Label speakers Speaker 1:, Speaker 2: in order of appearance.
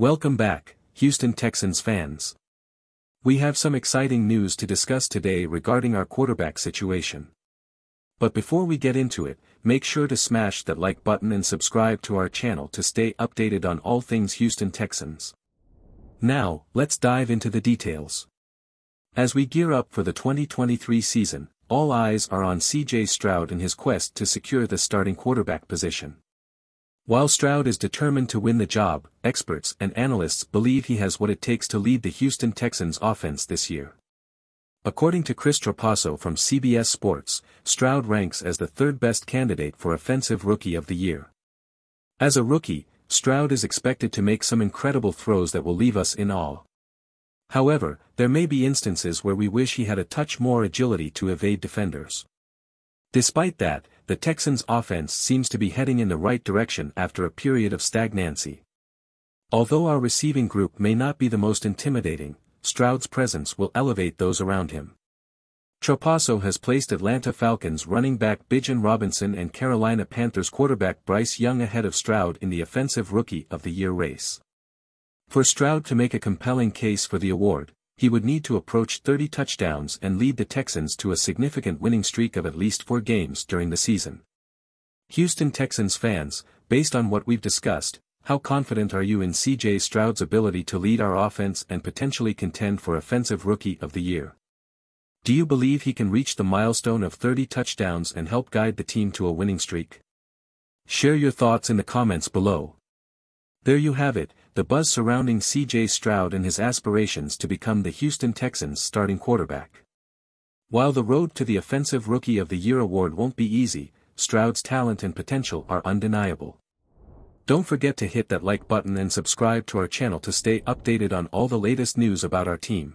Speaker 1: Welcome back, Houston Texans fans. We have some exciting news to discuss today regarding our quarterback situation. But before we get into it, make sure to smash that like button and subscribe to our channel to stay updated on all things Houston Texans. Now, let's dive into the details. As we gear up for the 2023 season, all eyes are on CJ Stroud in his quest to secure the starting quarterback position. While Stroud is determined to win the job, experts and analysts believe he has what it takes to lead the Houston Texans offense this year. According to Chris Trapasso from CBS Sports, Stroud ranks as the third best candidate for Offensive Rookie of the Year. As a rookie, Stroud is expected to make some incredible throws that will leave us in awe. However, there may be instances where we wish he had a touch more agility to evade defenders. Despite that, the Texans' offense seems to be heading in the right direction after a period of stagnancy. Although our receiving group may not be the most intimidating, Stroud's presence will elevate those around him. Trapasso has placed Atlanta Falcons running back Bijan Robinson and Carolina Panthers quarterback Bryce Young ahead of Stroud in the Offensive Rookie of the Year race. For Stroud to make a compelling case for the award, he would need to approach 30 touchdowns and lead the Texans to a significant winning streak of at least four games during the season. Houston Texans fans, based on what we've discussed, how confident are you in CJ Stroud's ability to lead our offense and potentially contend for Offensive Rookie of the Year? Do you believe he can reach the milestone of 30 touchdowns and help guide the team to a winning streak? Share your thoughts in the comments below. There you have it, the buzz surrounding CJ Stroud and his aspirations to become the Houston Texans starting quarterback. While the road to the Offensive Rookie of the Year award won't be easy, Stroud's talent and potential are undeniable. Don't forget to hit that like button and subscribe to our channel to stay updated on all the latest news about our team.